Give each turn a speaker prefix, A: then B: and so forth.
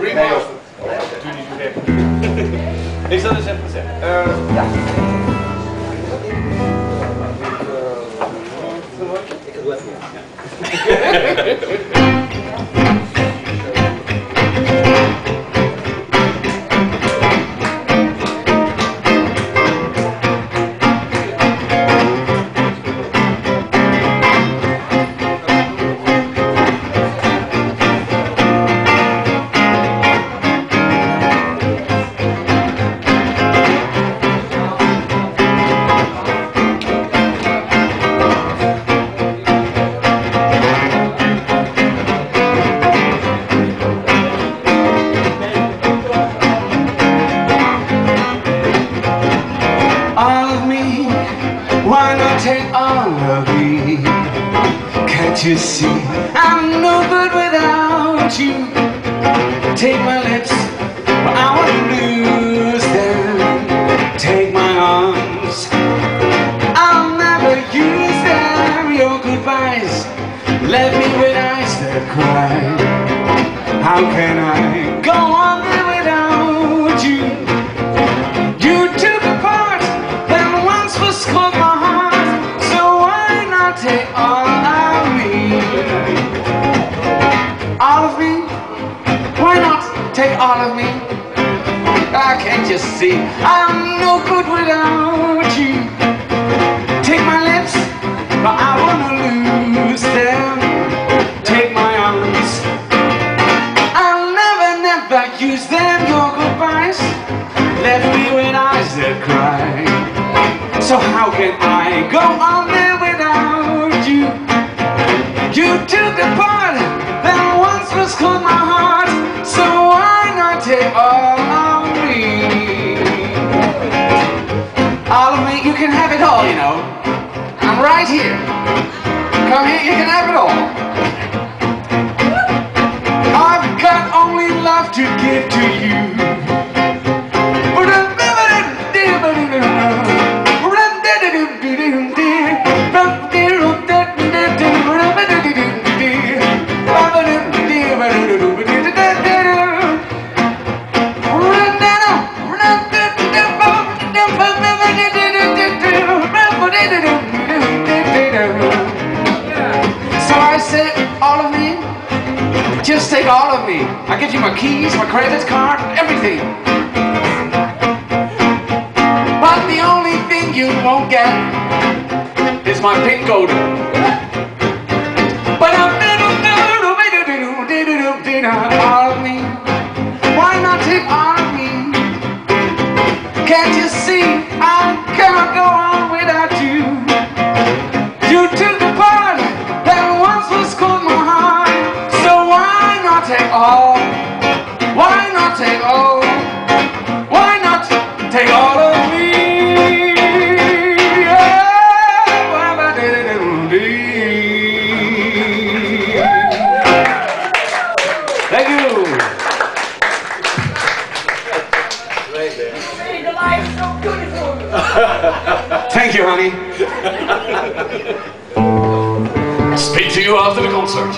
A: Remastered. Nee, Remastered. Is dat eens even gezegd? ja.
B: Can't you see I'm no good without you? Take my lips, I wanna lose them. Take my arms, I'll never use them. Your goodbyes left me with eyes that cry. How can I go on take all of me? I can't just see I'm no good without you. Take my lips, but I wanna lose them. Take my arms. I'll never, never use them. Your goodbyes left me with eyes that cry. So how can I go on can have it all, you know. I'm right here. Come here, you can have it all. I all of me, just take all of me. I give you my keys, my credit card, everything. But the only thing you won't get is my pin code. But I'm Why not take all? Why not take all of me? Thank you. Thank you, honey. Speak to you after the concert.